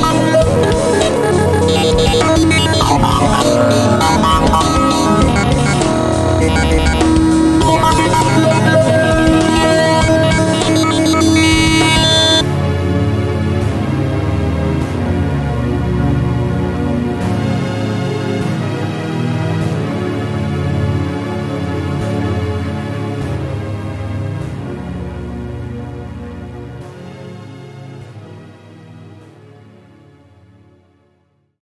Thank you.